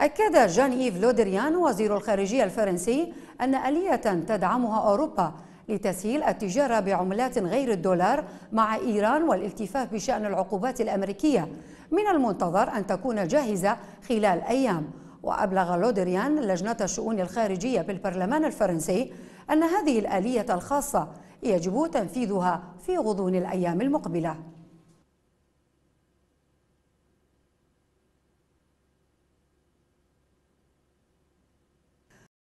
أكد جان إيف لودريان وزير الخارجية الفرنسي أن آلية تدعمها أوروبا لتسهيل التجارة بعملات غير الدولار مع إيران والالتفاف بشأن العقوبات الأمريكية. من المنتظر أن تكون جاهزة خلال أيام. وأبلغ لودريان لجنة الشؤون الخارجية بالبرلمان الفرنسي أن هذه الآلية الخاصة يجب تنفيذها في غضون الأيام المقبلة.